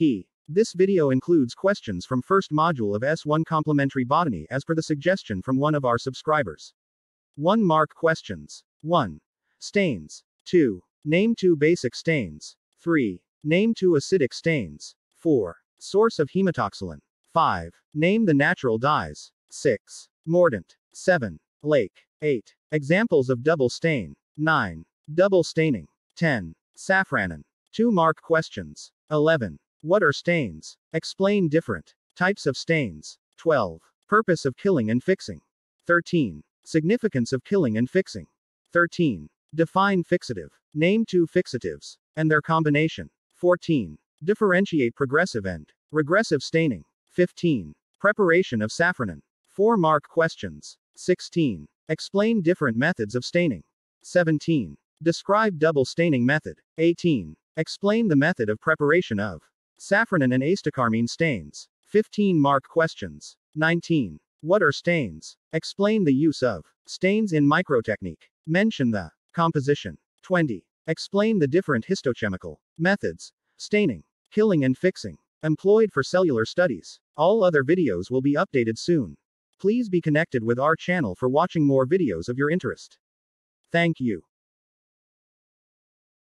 He. This video includes questions from first module of S1 Complementary Botany as per the suggestion from one of our subscribers. 1 mark questions. 1. Stains. 2. Name 2 basic stains. 3. Name 2 acidic stains. 4. Source of hematoxylin. 5. Name the natural dyes. 6. Mordant. 7. Lake. 8. Examples of double stain. 9. Double staining. 10. Safranin. 2 mark questions. 11. What are stains? Explain different types of stains. 12. Purpose of killing and fixing. 13. Significance of killing and fixing. 13. Define fixative. Name two fixatives and their combination. 14. Differentiate progressive and regressive staining. 15. Preparation of safranin. 4 mark questions. 16. Explain different methods of staining. 17. Describe double staining method. 18. Explain the method of preparation of safranin and acetocarmine stains. 15 mark questions. 19. What are stains? Explain the use of stains in microtechnique. Mention the composition. 20. Explain the different histochemical methods, staining, killing and fixing, employed for cellular studies. All other videos will be updated soon. Please be connected with our channel for watching more videos of your interest. Thank you.